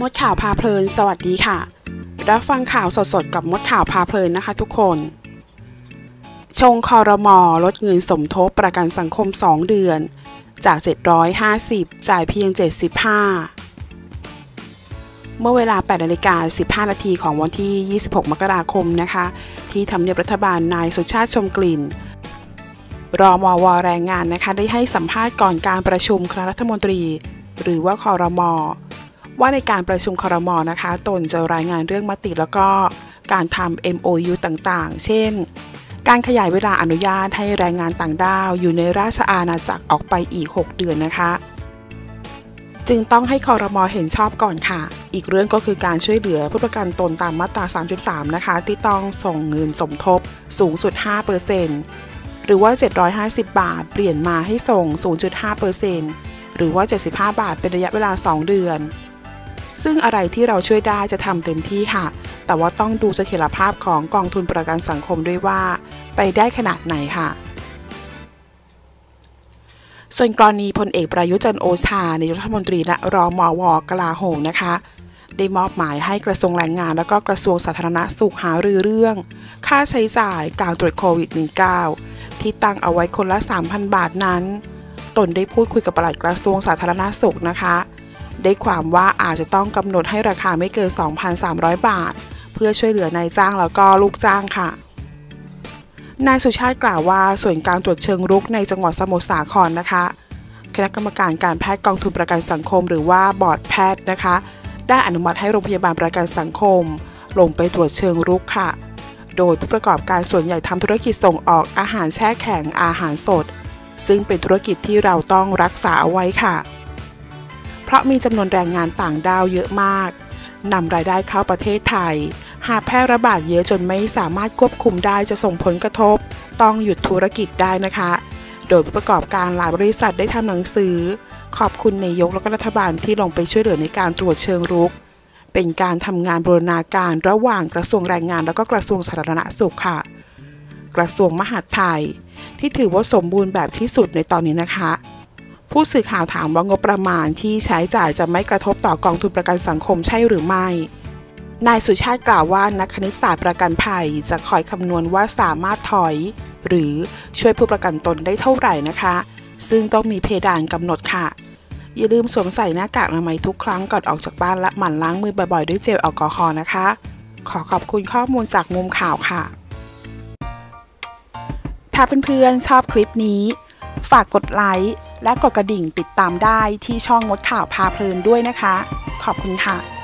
มดข่าวพาเพลิน สวัสดีค่ะ รับฟังข่าวสดๆ กับมดข่าวพาเพลินนะคะทุกคน ชงคอรมอลดเงินสมทบประกันสังคม 2 เดือน จาก 750 จ่ายเพียง 75 เมื่อเวลา 8นาฬิกา15 นาทีของวันที่ 26 มกราคมนะคะ ที่ทำเนียบรัฐบาลนายสุชาติชมกลิ่นรอมอวแรงงานนะคะ ได้ให้สัมภาษณ์ก่อนการประชุมคณะรัฐมนตรี หรือว่าคอรมอ ว่าในการประชุมคอรมอนะคะ ตนจะรายงานเรื่องมติแล้วก็การทำ MOU ต่างๆ เช่น การขยายเวลาอนุญาตให้แรงงานต่างด้าว อยู่ในราชอาณาจักรออกไปอีก 6 เดือนนะคะ จึงต้องให้คอรมอเห็นชอบก่อนค่ะ อีกเรื่องก็คือการช่วยเหลือผู้ประกันตนตามมาตรา 33 นะคะ ที่ต้องส่งเงินสมทบสูงสุด 5%หรือว่า 750 บาท เปลี่ยนมาให้ส่ง 0.5%หรือว่า 75 บาท เป็นระยะเวลา 2 เดือน ซึ่งอะไรที่เราช่วยได้จะทำเต็มที่ค่ะ แต่ว่าต้องดูเสถียรภาพของกองทุนประกันสังคมด้วยว่า ไปได้ขนาดไหนค่ะส่วนกรณีพลเอกประยุจันโอชาในรัฐมนตรีและรองมอวกลาโหมนะคะ ได้มอบหมายให้กระทรวงแรงงานและก็กระทรวงสาธารณสุขหารือเรื่อง ค่าใช้จ่ายการตรวจโควิด -19 ที่ตั้งเอาไว้คนละ 3,000 บาทนั้น ตนได้พูดคุยกับปลัดกระทรวงสาธารณสุขนะคะ ได้ความว่าอาจจะต้องกำหนดให้ราคาไม่เกิน 2,300 บาท เพื่อช่วยเหลือนายจ้างแล้วก็ลูกจ้างค่ะนายสุชาติกล่าวว่า ส่วนการตรวจเชิงรุกในจังหวัดสมุทรสาครนะคะ คณะกรรมการการแพทย์กองทุนประกันสังคม หรือว่าบอร์ดแพทย์นะคะ ได้อนุมัติให้โรงพยาบาลประกันสังคม ลงไปตรวจเชิงรุกค่ะ โดยผู้ประกอบการส่วนใหญ่ทำธุรกิจส่งออกอาหารแช่แข็งอาหารสด ซึ่งเป็นธุรกิจที่เราต้องรักษาเอาไว้ค่ะ เพราะมีจำนวนแรงงานต่างด้าวเยอะมากนำรายได้เข้าประเทศไทย หากแพร่ระบาดเยอะจนไม่สามารถควบคุมได้จะส่งผลกระทบ ต้องหยุดธุรกิจได้นะคะ โดยผู้ประกอบการหลายบริษัทได้ทำหนังสือ ขอบคุณนายกและรัฐบาลที่ลงไปช่วยเหลือในการตรวจเชิงรุก เป็นการทำงานบรณาการระหว่างกระทรวงแรงงานและก็กระทรวงสาธารณสุขค่ะ กระทรวงมหาดไทย ที่ถือว่าสมบูรณ์แบบที่สุดในตอนนี้นะคะ ผู้สื่อข่าวถามว่างบประมาณที่ใช้จ่ายจะไม่กระทบต่อกองทุนประกันสังคมใช่หรือไม่ นายสุชาติกล่าวว่านักคณิตศาสตร์ประกันภัยจะคอยคำนวณว่าสามารถถอย หรือช่วยผู้ประกันตนได้เท่าไหร่นะคะ ซึ่งต้องมีเพดานกำหนดค่ะ อย่าลืมสวมใส่หน้ากากอนามัยทุกครั้งก่อนออกจากบ้านและหมั่นล้างมือบ่อยๆด้วยเจลแอลกอฮอล์นะคะ ขอขอบคุณข้อมูลจากมุมข่าวค่ะ ถ้าเพื่อนๆชอบคลิปนี้ ฝากกดไลค์ และกดกระดิ่งติดตามได้ที่ช่องมดข่าวพาเพลินด้วยนะคะ ขอบคุณค่ะ